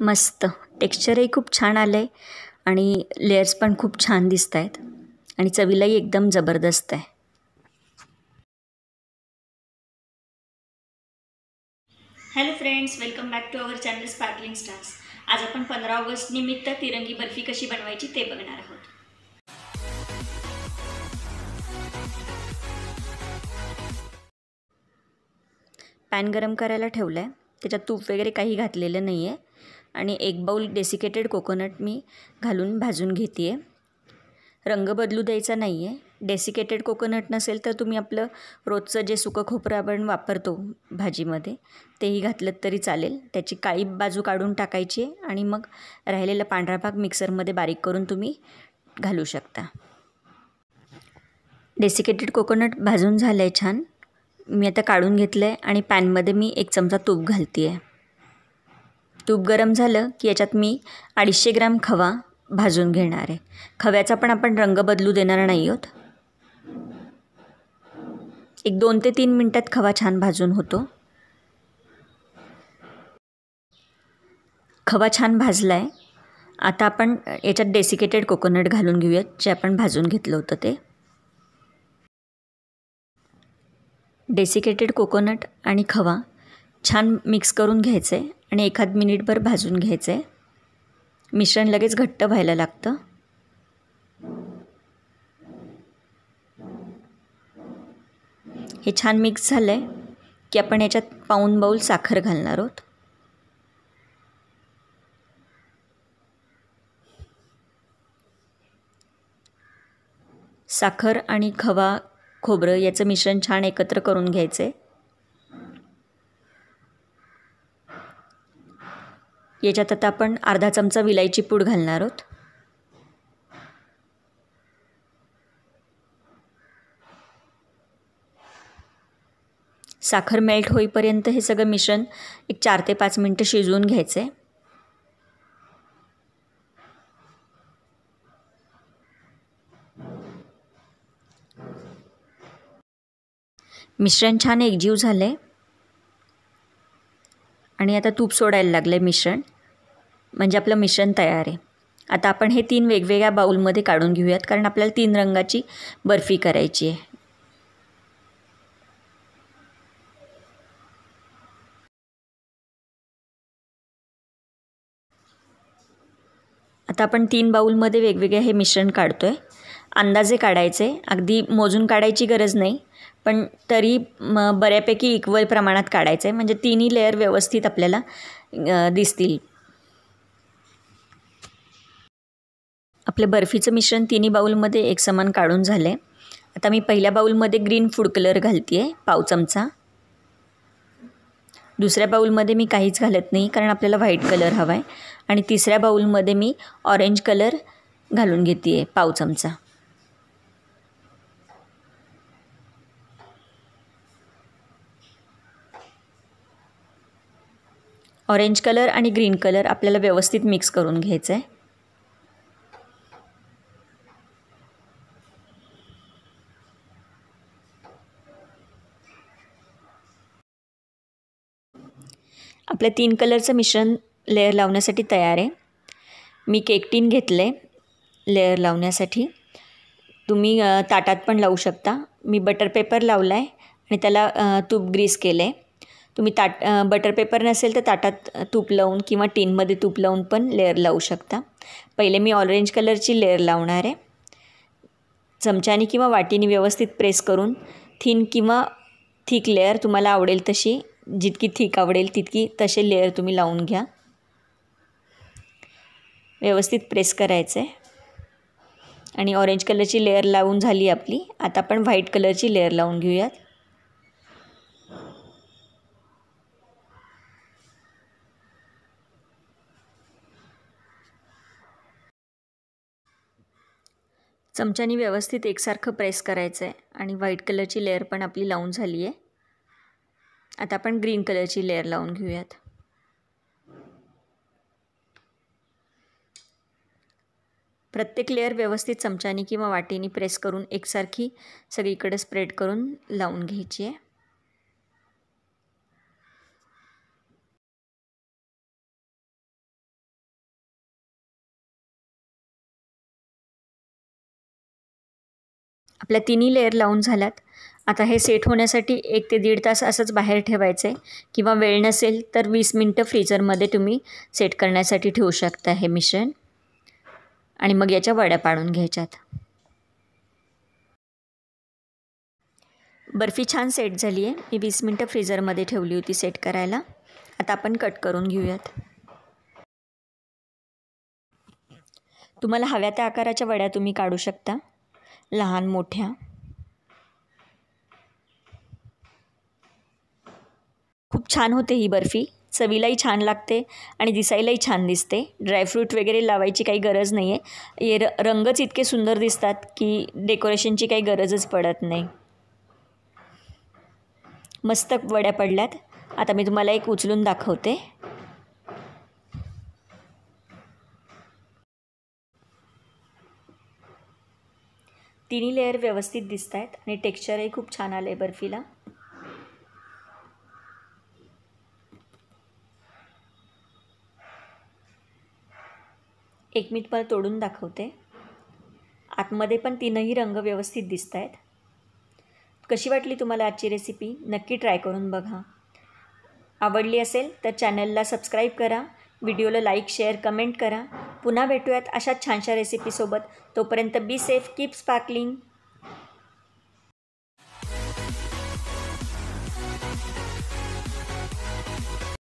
मस्त. टेक्स्चरही खूप छान आलं आहे आणि लेयर्स पण खूप छान दिसत आहेत आणि चवीलाही एकदम जबरदस्त आहे. Hello friends welcome back to our channel sparkling stars आज आपण पंधरा ऑगस्ट निमित्त तिरंगी बर्फी कशी बनवायची ते बघणार आहोत. पॅन गरम करायला ठेवलं आहे त्याच्यात तूप वगैरे काही घातलेलं नाही आहे आणि एक बाऊल डेसिकेटेड कोकोनट मी घालून भाजून घेते आहे रंग बदलू द्यायचा नाही आहे डेसिकेटेड कोकोनट नसेल तर तुम्ही आपलं रोजचं जे सुकं खोबरं आपण वापरतो भाजीमध्ये तेही घातलं तरी चालेल. त्याची काळी बाजू काढून टाकायची आहे आणि मग राहिलेला पांढरा भाग मिक्सरमध्ये बारीक करून तुम्ही घालू शकता. डेसिकेटेड कोकोनट भाजून झालं आहे छान. मी आता काढून घेतलं आहे आणि पॅनमध्ये मी एक चमचा तूप घालते आहे तूप गरम झालं की याच्यात मी अडीचशे ग्रॅम खवा भाजून घेणार आहे. खव्याचा पण आपण रंग बदलू देणार नाही आहोत. एक दोन ते तीन मिनटात खवा छान भाजून होतो. खवा छान भाजला आहे आता आपण याच्यात डेसिकेटेड कोकोनट घालून घेऊयात जे आपण भाजून घेतलं होतं ते. डेसिकेटेड कोकोनट आणि खवा छान मिक्स करून घ्यायचं आहे आणि एखाद मिनिटभर भाजून घ्यायचं. आहे मिश्रण लगेच घट्ट व्हायला लागतं. हे छान मिक्स झालं आहे की आपण याच्यात पाऊन बाऊल साखर घालणार आहोत. साखर आणि खवा खोबरं याचं मिश्रण छान एकत्र करून घ्यायचं. आहे याच्यात आता आपण अर्धा चमचा विलायची पूड घालणार आहोत. साखर मेल्ट होईपर्यंत हे सगळं मिश्रण एक चार ते पाच मिनटं शिजवून घ्यायचं आहे मिश्रण छान एकजीव झालं आहे आणि आता तूप सोडायला लागलं आहे मिश्रण. म्हणजे आपलं मिश्रण तयार आहे. आता आपण हे तीन वेगवेगळ्या बाऊलमध्ये काढून घेऊयात कारण आपल्याला तीन रंगाची बर्फी करायची आहे. आता आपण तीन बाऊलमध्ये वेगवेगळे हे मिश्रण काढतो आहे अंदाजे काढायचे अगदी मोजून काढायची गरज नाही पण तरी म बऱ्यापैकी इक्वल प्रमाणात काढायचं आहे म्हणजे तिन्ही लेअर व्यवस्थित आपल्याला दिसतील. आपलं बर्फीचं मिश्रण तिन्ही बाऊलमध्ये एक समान काढून झालं आहे आता मी पहिल्या बाऊलमध्ये ग्रीन फूड कलर घालते आहे पाव चमचा. दुसऱ्या बाऊलमध्ये मी काहीच घालत नाही कारण आपल्याला व्हाईट कलर हवा आहे आणि तिसऱ्या बाऊलमध्ये मी ऑरेंज कलर घालून घेते आहे पाव चमचा. ऑरेंज कलर आणि ग्रीन कलर आपल्याला व्यवस्थित मिक्स करून घ्यायचं आहे आपल्या तीन कलरचं मिश्रण लेअर लावण्यासाठी तयार आहे. मी केक टीन घेतलं आहे लेअर लावण्यासाठी. तुम्ही ताटात पण लावू शकता. मी बटर पेपर लावला आहे आणि त्याला तूप ग्रीस केलं आहे तुम्ही ताट बटर पेपर नसेल तर ताटात तूप लावून किंवा टीनमध्ये तूप लावून पण लेअर लावू शकता. पहिले मी ऑरेंज कलरची लेअर लावणार आहे. चमच्याने किंवा वाटीने व्यवस्थित प्रेस करून थिन किंवा थिक लेअर तुम्हाला आवडेल तशी जितकी थीक आवडेल तितकी तसे लेअर तुम्ही लावून घ्या. व्यवस्थित प्रेस करायचं आहे आणि ऑरेंज कलरची लेअर लावून झाली आपली. आता आपण व्हाईट कलरची लेअर लावून घेऊयात. चमच्याने व्यवस्थित एकसारखं प्रेस करायचं आहे आणि व्हाईट कलरची लेअर पण आपली लावून झाली आहे आता आपण ग्रीन कलरची लेअर लावून घेऊयात. प्रत्येक लेअर व्यवस्थित चमच्याने किंवा वाटेने प्रेस करून एकसारखी सगळीकडे स्प्रेड करून लावून घ्यायची आहे. आपल्या तिन्ही लेअर लावून झाल्यात. आता हे सेट होण्यासाठी एक ते दीड तास असंच बाहेर ठेवायचं आहे किंवा वेळ नसेल तर वीस मिनटं फ्रीजरमध्ये तुम्ही सेट करण्यासाठी ठेवू शकता हे मिश्रण आणि मग याच्या वड्या पाडून घ्यायच्यात. बर्फी छान सेट झाली आहे मी वीस मिनटं फ्रीझरमध्ये ठेवली होती सेट करायला. आता आपण कट करून घेऊयात. तुम्हाला हव्या त्या आकाराच्या वड्या तुम्ही काढू शकता. लहान मोठ्या. खूप छान होते ही बर्फी. चवीलाही छान लागते आणि दिसायलाही छान दिसते. ड्रायफ्रूट वगैरे लावायची काही गरज नाही आहे हे र रंगच इतके सुंदर दिसतात की डेकोरेशनची काही गरजच पडत नाही. मस्त वड्या पडल्यात. आता मी तुम्हाला एक उचलून दाखवते. तिन्ही लेअर व्यवस्थित दिसत आहेत आणि टेक्स्चरही खूप छान आलं आहे बर्फीला. एक मी तुम्हाला तोडून दाखवते. आतमध्ये पण तीनही रंग व्यवस्थित दिसत आहेत कशी वाटली तुम्हाला आजची रेसिपी नक्की ट्राय करून बघा. आवडली असेल तर चॅनलला सबस्क्राईब करा. व्हिडिओला लाईक शेअर कमेंट करा. पुन्हा भेटूयात अशा छानशा रेसिपीसोबत तोपर्यंत बी सेफ कीप स्पार्कलिंग